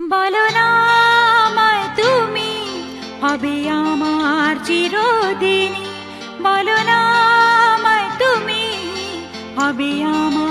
বলো না আমায় তুমি হবে আমার চিরদিনই। বলো না আমায় তুমি হবে আমার